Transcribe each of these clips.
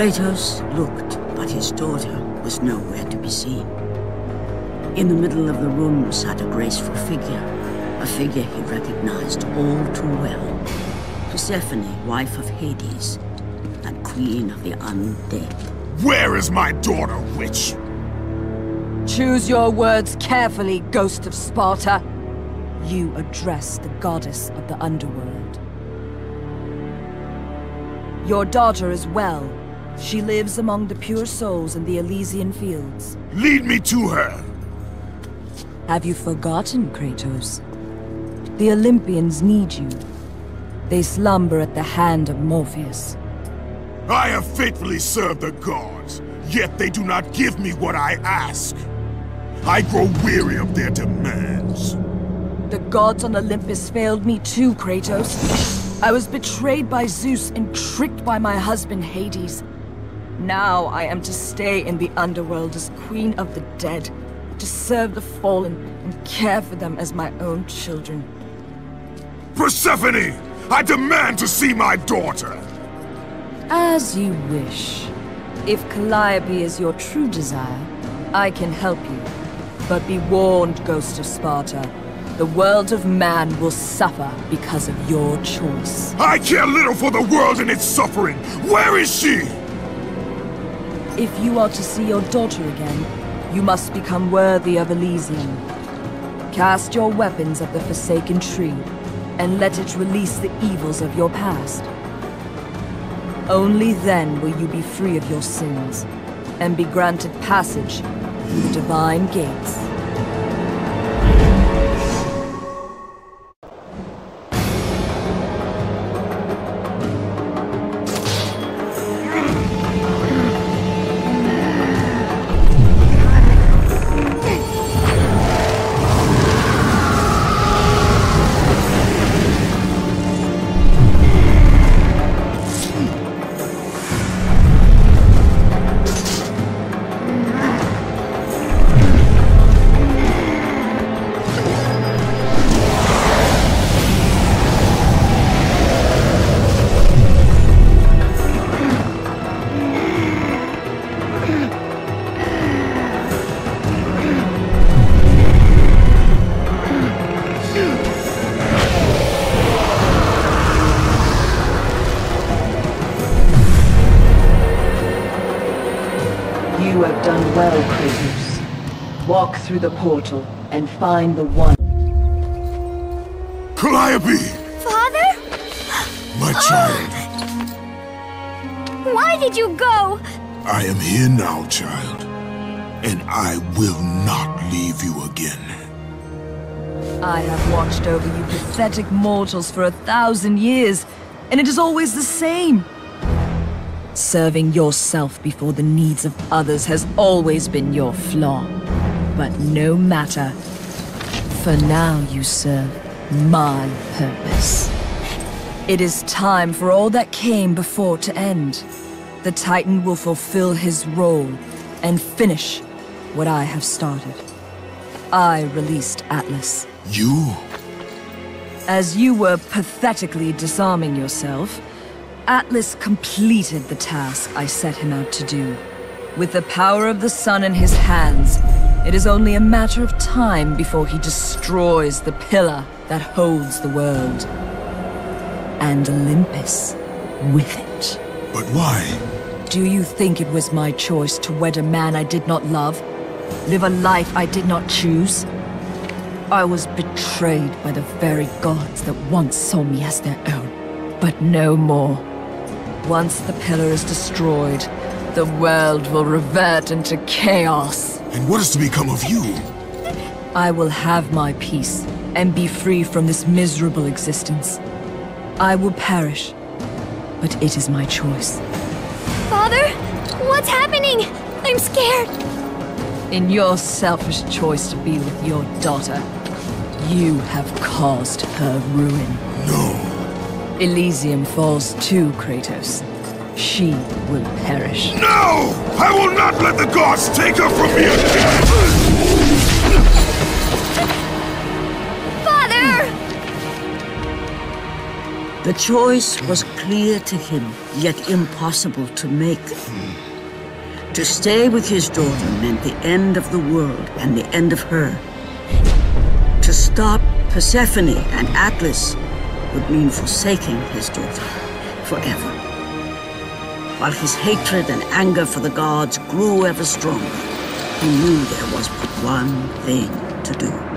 Kratos looked, but his daughter was nowhere to be seen. In the middle of the room sat a graceful figure, a figure he recognized all too well. Persephone, wife of Hades, and queen of the undead. Where is my daughter, witch? Choose your words carefully, Ghost of Sparta. You address the goddess of the underworld. Your daughter is well. She lives among the pure souls in the Elysian fields. Lead me to her! Have you forgotten, Kratos? The Olympians need you. They slumber at the hand of Morpheus. I have faithfully served the gods, yet they do not give me what I ask. I grow weary of their demands. The gods on Olympus failed me too, Kratos. I was betrayed by Zeus and tricked by my husband Hades. Now I am to stay in the underworld as Queen of the Dead, to serve the fallen and care for them as my own children. Persephone! I demand to see my daughter! As you wish. If Calliope is your true desire, I can help you. But be warned, Ghost of Sparta. The world of man will suffer because of your choice. I care little for the world and its suffering! Where is she? If you are to see your daughter again, you must become worthy of Elysium. Cast your weapons at the Forsaken Tree, and let it release the evils of your past. Only then will you be free of your sins, and be granted passage through the Divine Gates. Through the portal and find the one. Calliope! Father? My oh. child, Why did you go? I am here now, child. And I will not leave you again. I have watched over you pathetic mortals for a thousand years, and it is always the same. Serving yourself before the needs of others has always been your flaw. But no matter. For now you serve my purpose. It is time for all that came before to end. The Titan will fulfill his role and finish what I have started. I released Atlas. You? As you were pathetically disarming yourself, Atlas completed the task I set him out to do. With the power of the sun in his hands, it is only a matter of time before he destroys the pillar that holds the world. And Olympus with it. But why? Do you think it was my choice to wed a man I did not love? Live a life I did not choose? I was betrayed by the very gods that once saw me as their own. But no more. Once the pillar is destroyed, the world will revert into chaos. And what is to become of you? I will have my peace and be free from this miserable existence. I will perish, but it is my choice. Father? What's happening? I'm scared. In your selfish choice to be with your daughter, you have caused her ruin. No. Elysium falls too, Kratos. She will perish. No! I will not let the gods take her from me again! Father! The choice was clear to him, yet impossible to make. To stay with his daughter meant the end of the world and the end of her. To stop Persephone and Atlas would mean forsaking his daughter forever. While his hatred and anger for the gods grew ever stronger, he knew there was but one thing to do.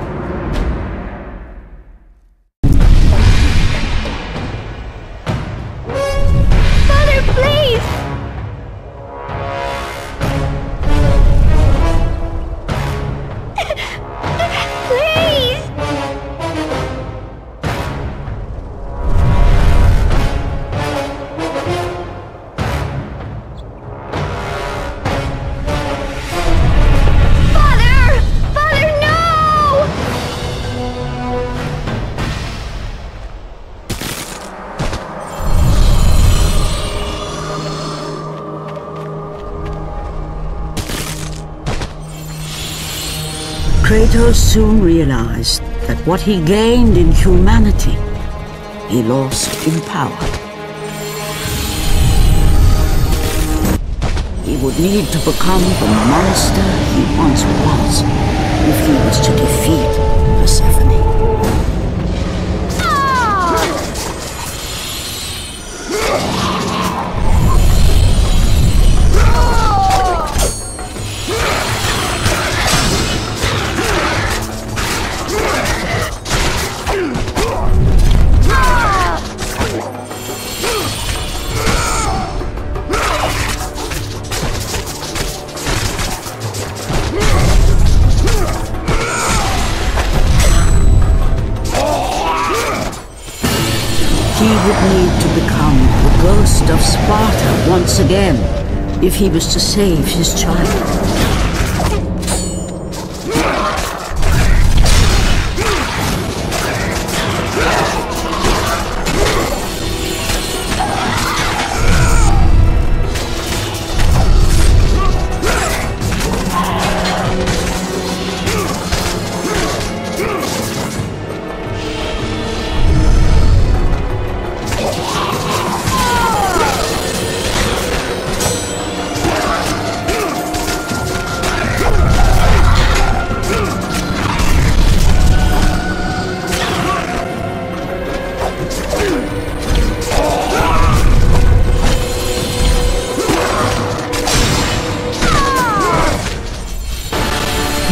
Kratos soon realized that what he gained in humanity, he lost in power. He would need to become the monster he once was if he was to defeat Persephone. If he was to save his child.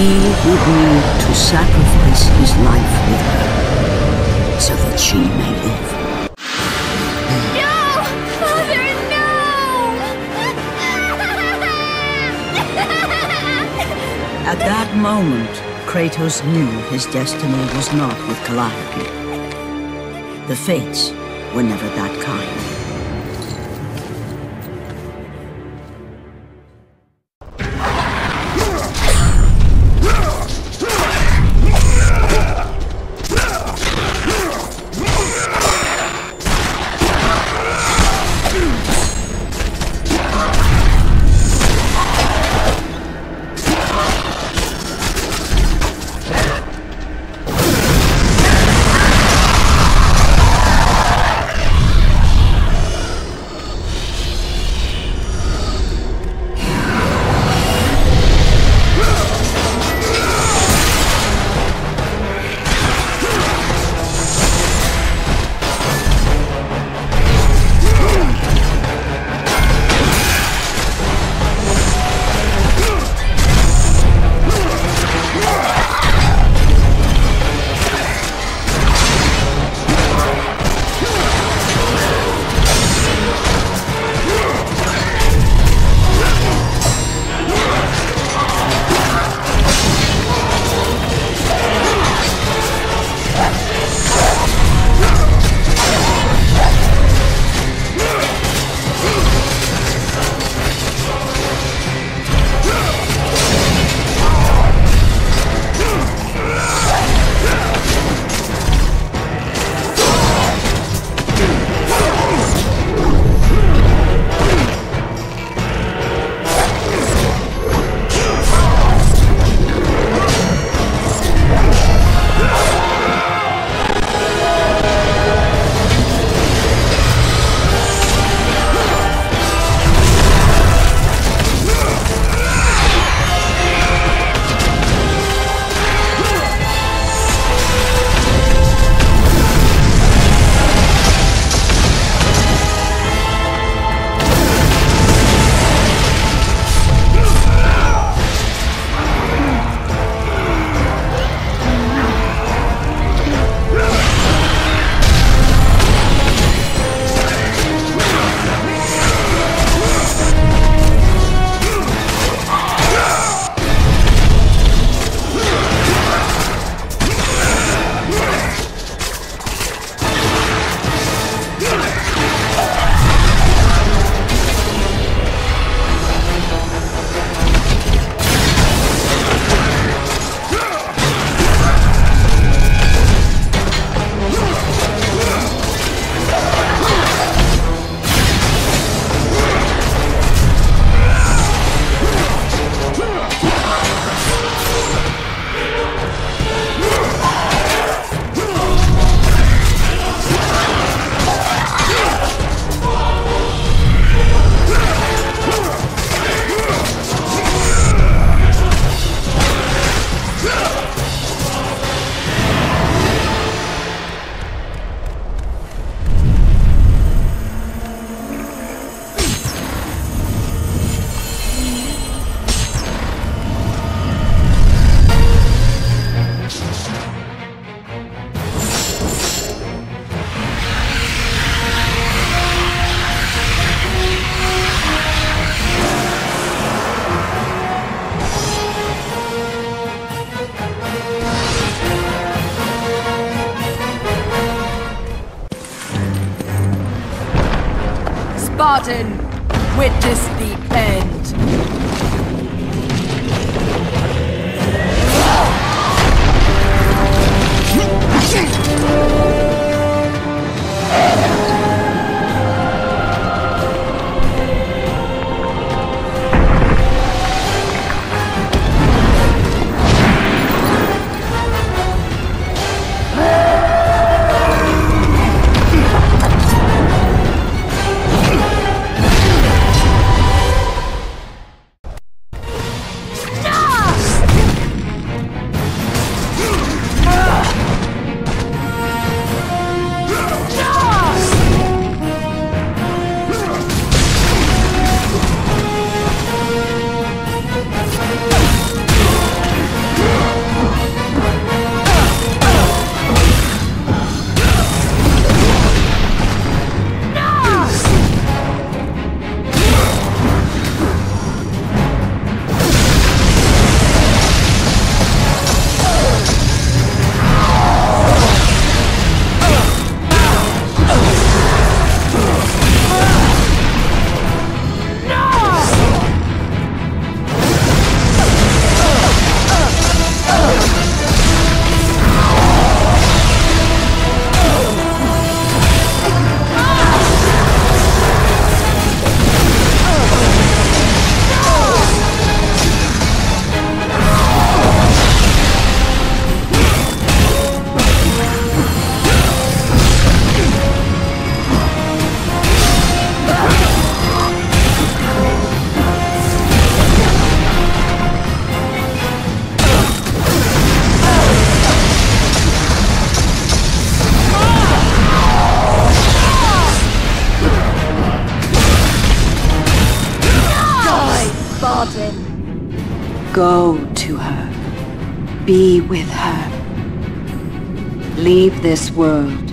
He would need to sacrifice his life with her so that she may live. No! Father, no! At that moment, Kratos knew his destiny was not with Calliope. The fates were never that kind. Spartan! Witness the end! Die, Be with her. Leave this world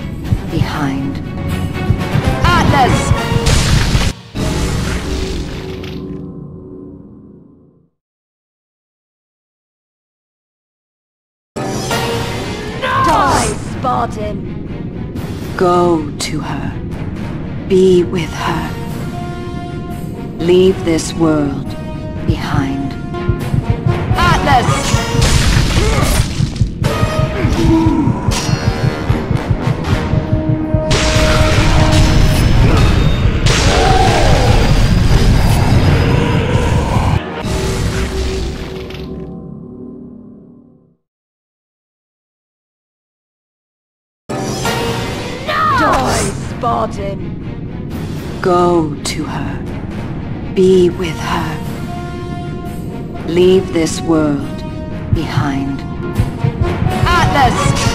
behind. Atlas! Die, Spartan! Go to her. Be with her. Leave this world behind. Atlas! Go to her. Be with her. Leave this world behind. Atlas!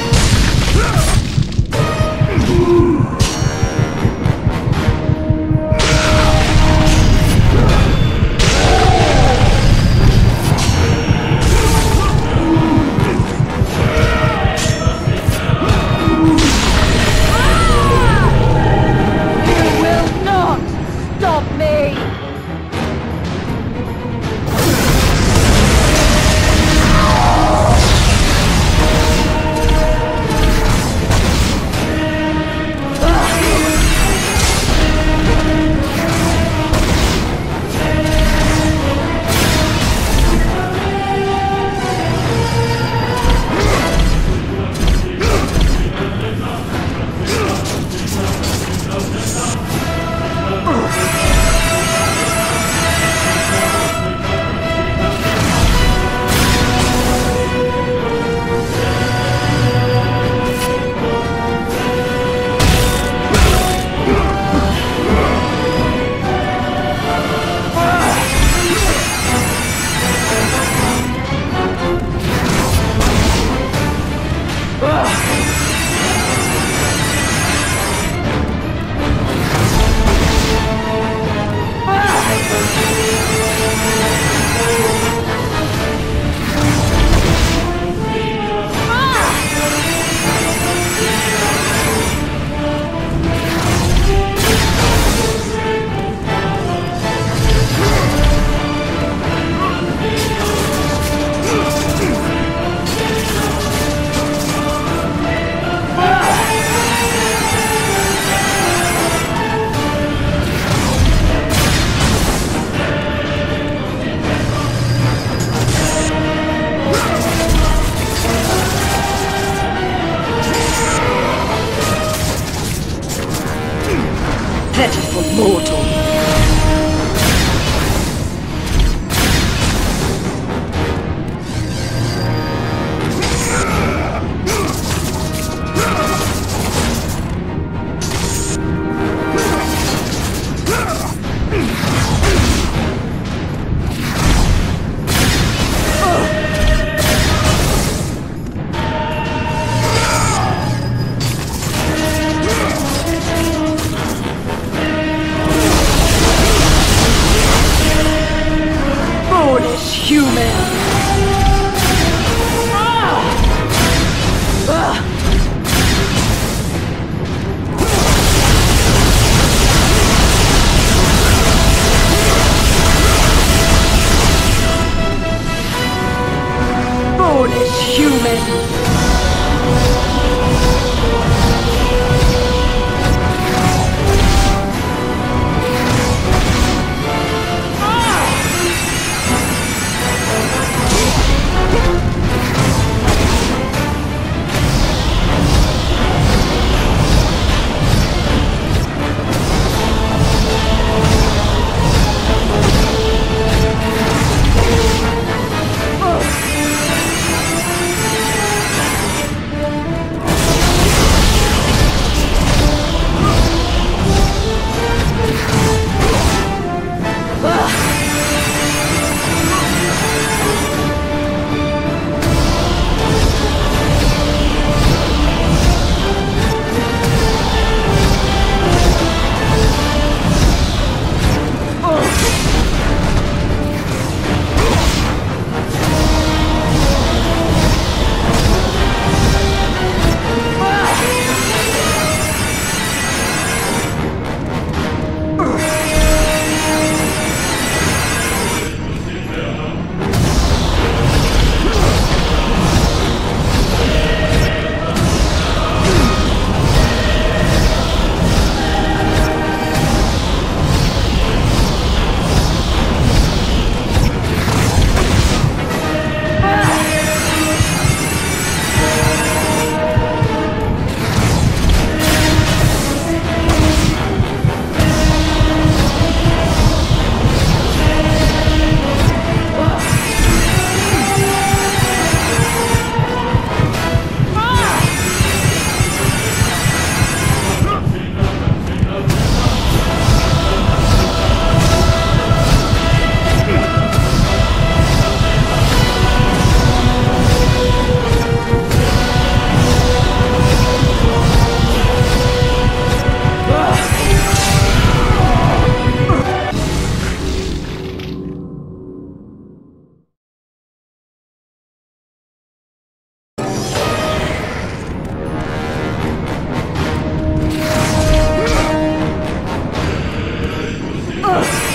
Ugh.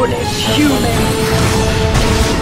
Foolish human!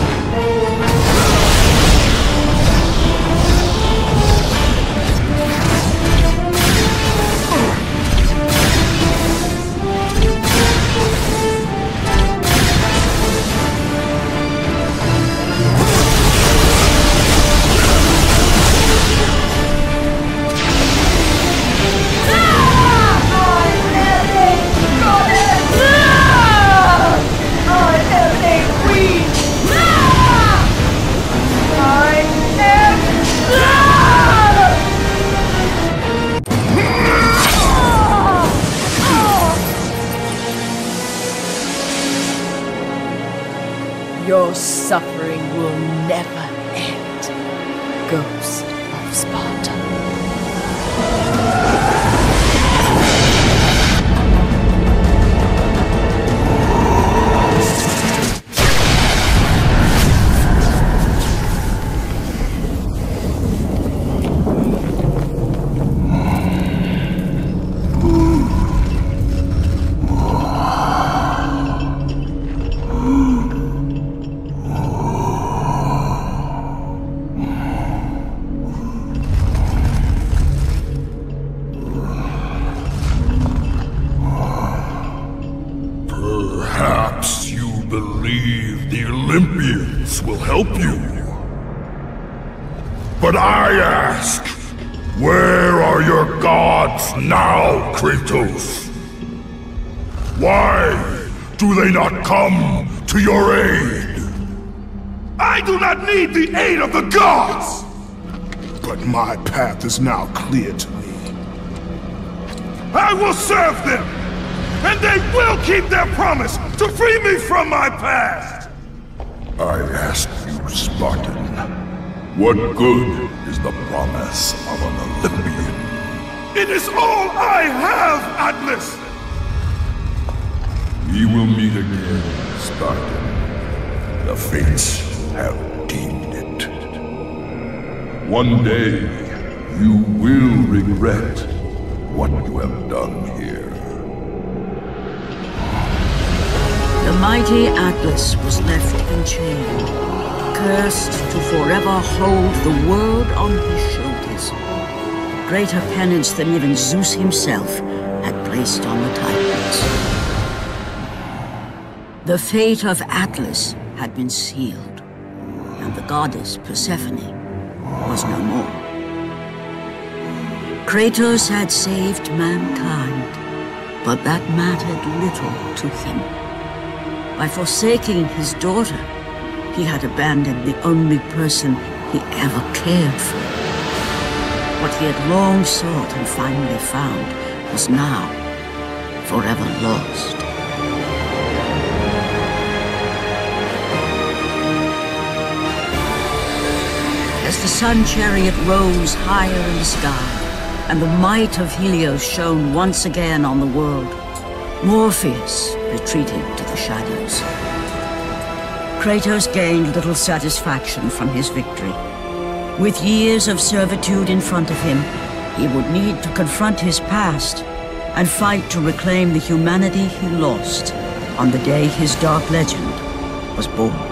They not come to your aid? I do not need the aid of the gods! But my path is now clear to me. I will serve them! And they will keep their promise to free me from my past! I ask you, Spartan, what good is the promise of an Olympian? It is all I have, Atlas! We will Spartan. The fates have deemed it. One day, you will regret what you have done here. The mighty Atlas was left enchained, cursed to forever hold the world on his shoulders. Greater penance than even Zeus himself had placed on the Titans. The fate of Atlas had been sealed, and the goddess Persephone was no more. Kratos had saved mankind, but that mattered little to him. By forsaking his daughter, he had abandoned the only person he ever cared for. What he had long sought and finally found was now forever lost. The sun chariot rose higher in the sky, and the might of Helios shone once again on the world, Morpheus retreated to the shadows. Kratos gained little satisfaction from his victory. With years of servitude in front of him, he would need to confront his past and fight to reclaim the humanity he lost on the day his dark legend was born.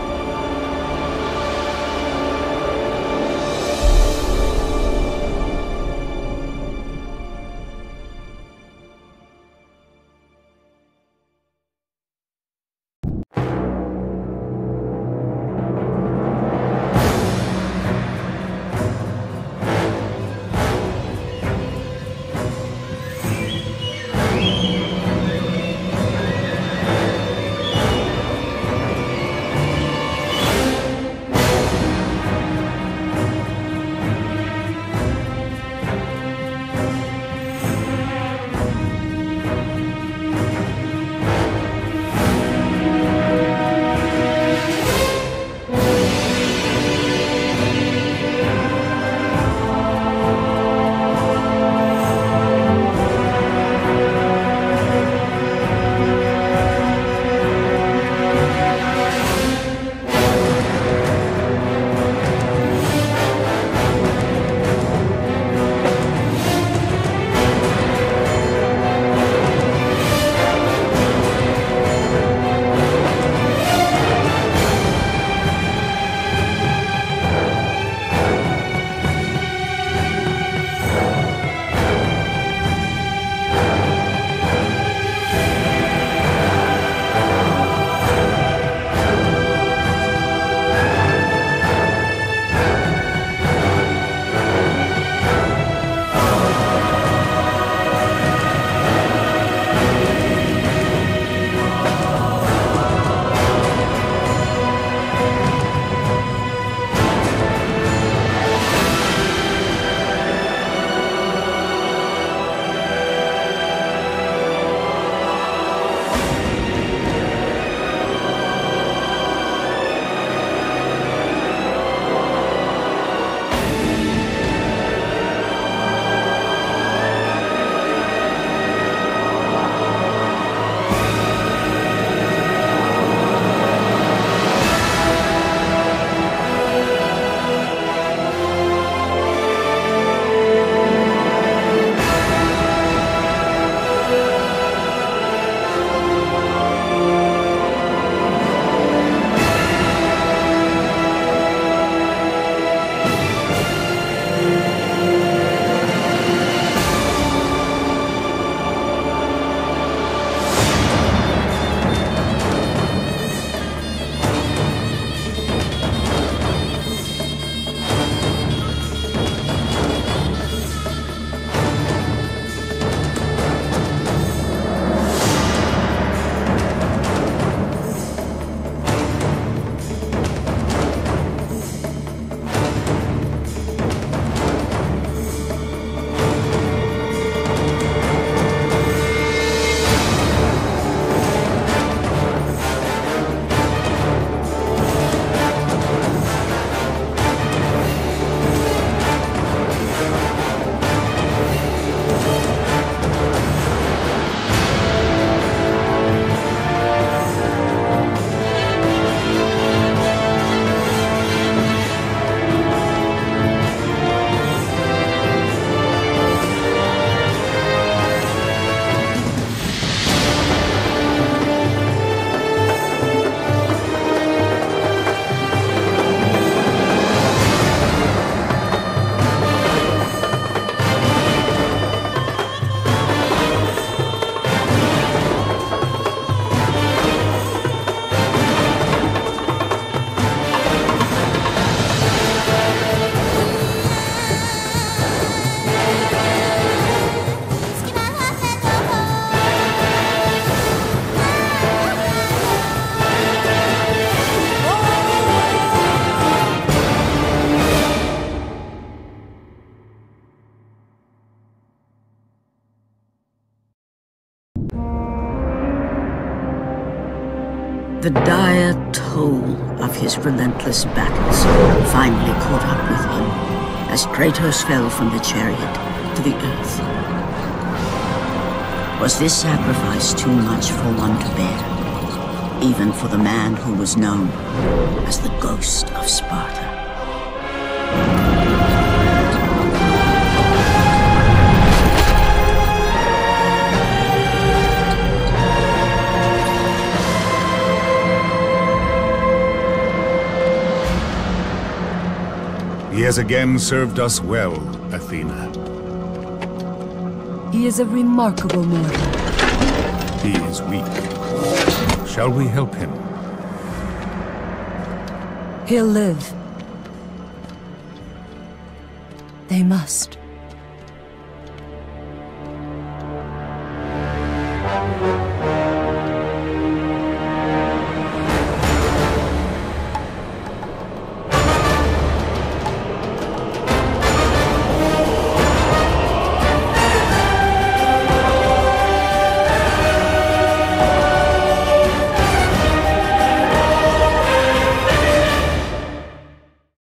His relentless battles finally caught up with him as Kratos fell from the chariot to the earth. Was this sacrifice too much for one to bear, even for the man who was known as the Ghost of Sparta? Has again served us well, Athena. He is a remarkable mortal. He is weak. Shall we help him? He'll live. They must.